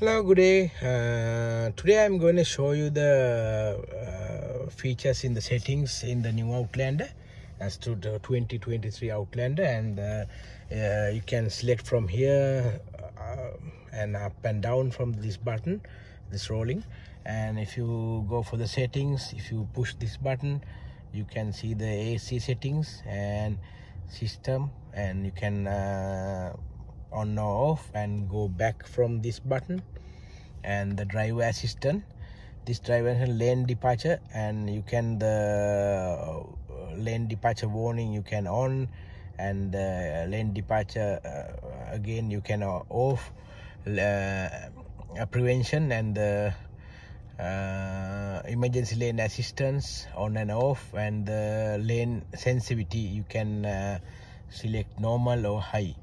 Hello, good day. Uh, today I'm going to show you the uh, features in the settings in the new Outlander as to the 2023 Outlander and uh, uh, you can select from here uh, and up and down from this button, this rolling and if you go for the settings, if you push this button you can see the AC settings and system and you can uh, on or off and go back from this button and the driver assistant. This driver lane departure and you can the uh, lane departure warning you can on and lane departure uh, again you can off uh, prevention and the uh, emergency lane assistance on and off and the lane sensitivity you can uh, select normal or high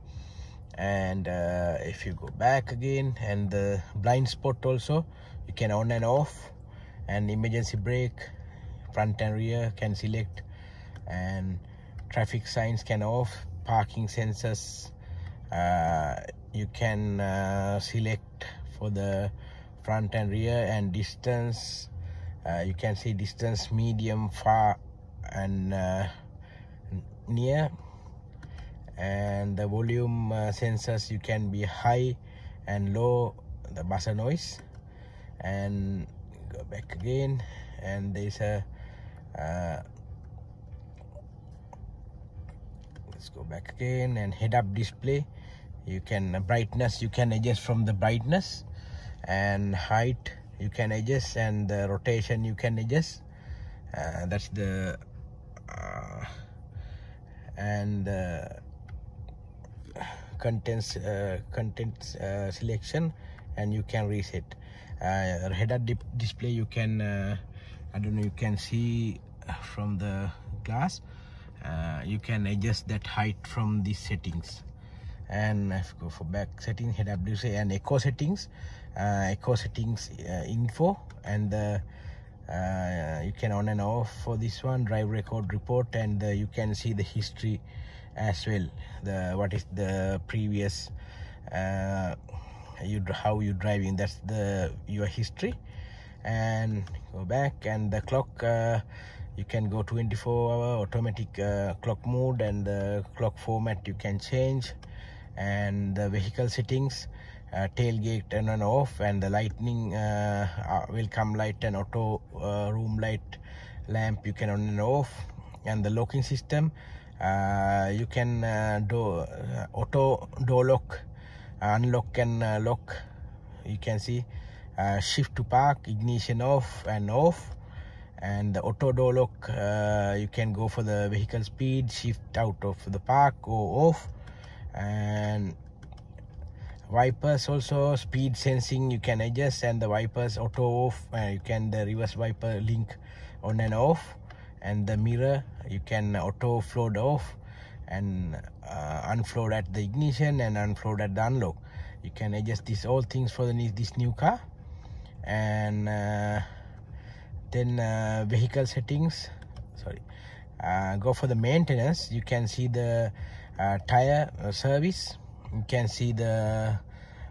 and uh, if you go back again and the blind spot also you can on and off and emergency brake front and rear can select and traffic signs can off parking sensors uh, you can uh, select for the front and rear and distance uh, you can see distance medium far and uh, near and the volume uh, sensors you can be high and low the buzzer noise. And go back again and there's a uh, let's go back again and head up display. You can uh, brightness you can adjust from the brightness and height you can adjust and the rotation you can adjust. Uh, that's the uh, and uh, contents uh, uh, selection and you can reset uh, header display you can uh, I don't know you can see from the glass. Uh, you can adjust that height from these settings. And let's go for back settings head up display and eco settings. Uh, eco settings uh, info and the uh, you can on and off for this one. Drive record report and uh, you can see the history as well. The what is the previous uh, you how you driving that's the your history. And go back and the clock uh, you can go 24 hour automatic uh, clock mode and the clock format you can change. And the vehicle settings uh, tailgate on and off and the lightning uh, uh, welcome light and auto uh, room light lamp you can on and off. And the locking system you can uh, do uh, auto door lock unlock and uh, lock. You can see uh, shift to park ignition off and off. And the auto door lock uh, you can go for the vehicle speed shift out of the park or off. And wipers also speed sensing you can adjust and the wipers auto off uh, you can the reverse wiper link on and off and the mirror you can auto float off and uh, unfold at the ignition and unfold at the unlock. You can adjust these all things for the, this new car. And uh, then uh, vehicle settings. Sorry. Uh, go for the maintenance. You can see the uh, tire uh, service. You can see the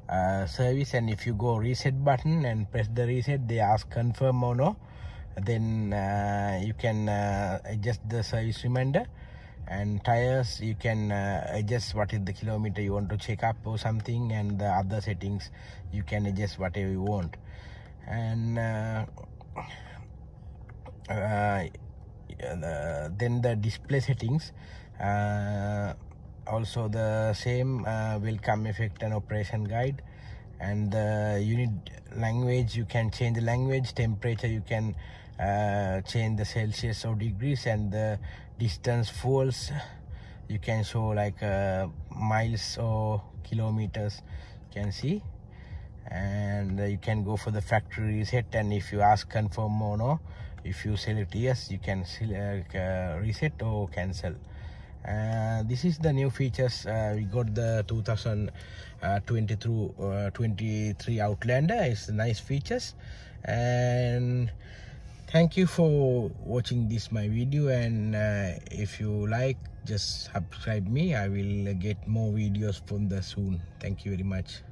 uh, service. And if you go reset button and press the reset they ask confirm or no then uh, you can uh, adjust the service reminder and tires. You can uh, adjust what is the kilometer you want to check up or something and the other settings. You can adjust whatever you want. And uh, uh, then the display settings uh, also the same welcome effect and operation guide. And the unit language you can change the language temperature you can uh, change the celsius or degrees and the distance fuels you can show like uh, miles or kilometers you can see. And uh, you can go for the factory reset and if you ask confirm or no if you select yes you can select uh, reset or cancel. Uh, this is the new features. Uh, we got the 2022 uh, 23 outlander. It's nice features. And thank you for watching this my video and uh, if you like just subscribe me. I will get more videos from the soon. Thank you very much